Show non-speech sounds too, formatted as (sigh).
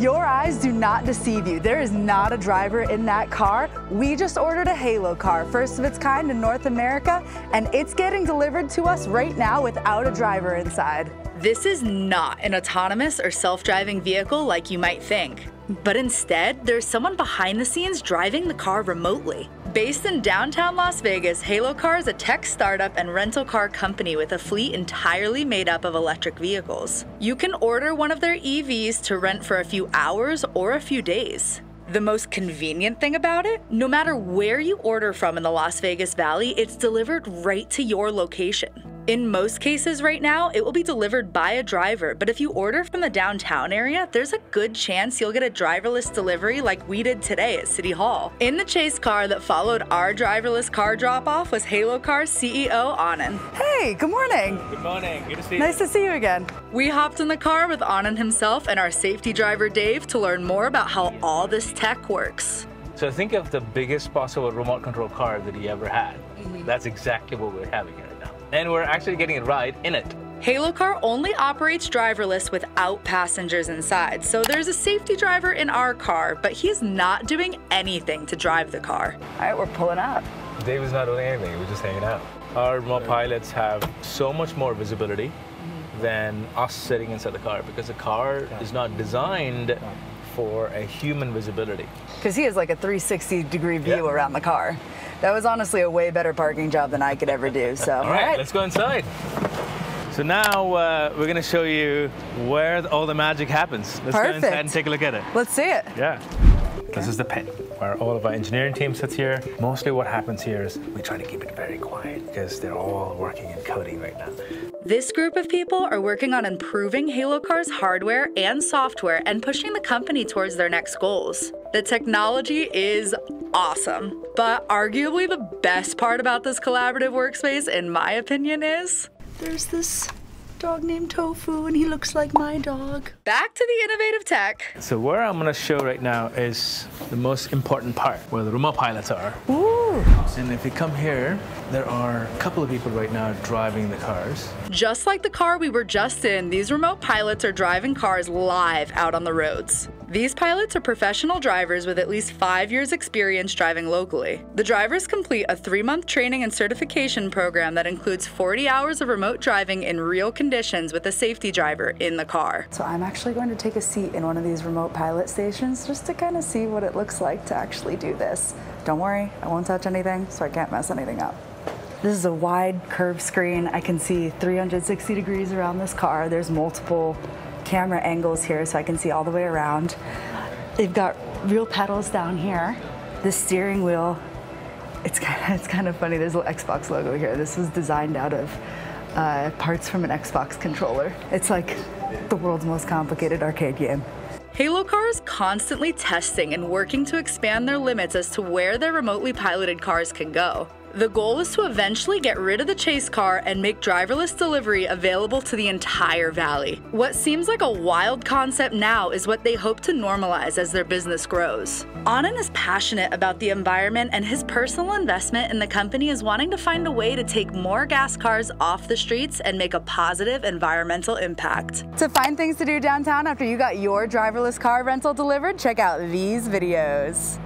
Your eyes do not deceive you. There is not a driver in that car. We just ordered a Halo car, first of its kind in North America, and it's getting delivered to us right now without a driver inside. This is not an autonomous or self-driving vehicle like you might think. But instead, there's someone behind the scenes driving the car remotely. Based in downtown Las Vegas, Halo Car is a tech startup and rental car company with a fleet entirely made up of electric vehicles. You can order one of their EVs to rent for a few hours or a few days. The most convenient thing about it, no matter where you order from in the Las Vegas Valley, it's delivered right to your location. In most cases right now, it will be delivered by a driver, but if you order from the downtown area, there's a good chance you'll get a driverless delivery like we did today at City Hall. In the chase car that followed our driverless car drop-off was Halo Car's CEO Anand. Hey, good morning. Good morning, good to see you. Nice to see you again. We hopped in the car with Anand himself and our safety driver Dave to learn more about how all this tech works. So think of the biggest possible remote control car that he ever had. Mm -hmm. That's exactly what we're having here and we're actually getting a ride in it. Halo Car only operates driverless without passengers inside, so there's a safety driver in our car, but he's not doing anything to drive the car. All right, we're pulling up. Dave is not doing anything, we're just hanging out. Our remote pilots have so much more visibility mm-hmm. than us sitting inside the car because the car is not designed for a human visibility. Because he has like a 360 degree view yeah. around the car. That was honestly a way better parking job than I could ever do. So, all, right, all right, let's go inside. So now uh, we're going to show you where all the magic happens. Let's Perfect. go inside and take a look at it. Let's see it. Yeah. Okay. This is the pit where all of our engineering team sits here. Mostly what happens here is we try to keep it very quiet because they're all working in coding right now. This group of people are working on improving Halo Car's hardware and software and pushing the company towards their next goals. The technology is awesome, but arguably the best part about this collaborative workspace, in my opinion, is there's this dog named Tofu, and he looks like my dog. Back to the innovative tech. So where I'm gonna show right now is the most important part, where the remote pilots are. Ooh. And if you come here, there are a couple of people right now driving the cars. Just like the car we were just in, these remote pilots are driving cars live out on the roads. These pilots are professional drivers with at least five years experience driving locally. The drivers complete a three-month training and certification program that includes 40 hours of remote driving in real conditions with a safety driver in the car. So I'm actually going to take a seat in one of these remote pilot stations just to kind of see what it looks like to actually do this. Don't worry, I won't touch anything, so I can't mess anything up. This is a wide curved screen. I can see 360 degrees around this car. There's multiple camera angles here so I can see all the way around. They've got real pedals down here. The steering wheel, it's kind of, (laughs) it's kind of funny. There's a little Xbox logo here. This was designed out of uh, parts from an Xbox controller. It's like the world's most complicated arcade game. Halo Car is constantly testing and working to expand their limits as to where their remotely piloted cars can go. The goal is to eventually get rid of the chase car and make driverless delivery available to the entire valley. What seems like a wild concept now is what they hope to normalize as their business grows. Anand is passionate about the environment and his personal investment in the company is wanting to find a way to take more gas cars off the streets and make a positive environmental impact. To find things to do downtown after you got your driverless car rental delivered, check out these videos.